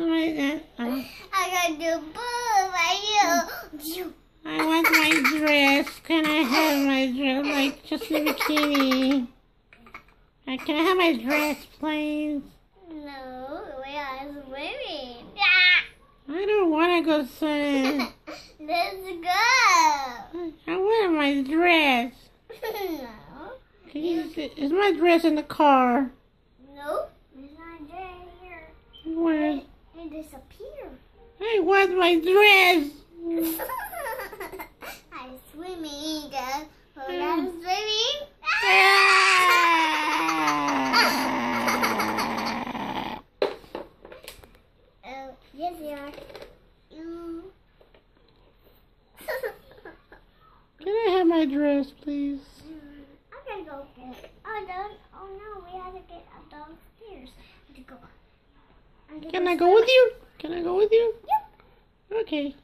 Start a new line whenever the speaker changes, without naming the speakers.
I,
got the boo right here.
I want my dress. Can I have my dress? Like just a bikini. Uh, can I have my dress, please?
No, we are swimming.
I don't want to go swim.
Let's go.
I want my dress.
no.
You, is my dress in the car?
Disappeared.
I want my dress.
I'm swimming. Hold hmm. on, swimming. Oh, yes, you are. You.
Can I have my dress, please?
Hmm, I'm gonna go get. Oh no! Oh no! We have to get up downstairs. I have to go. I have to
Can I go with you? Can I go with you?
Yep.
Okay.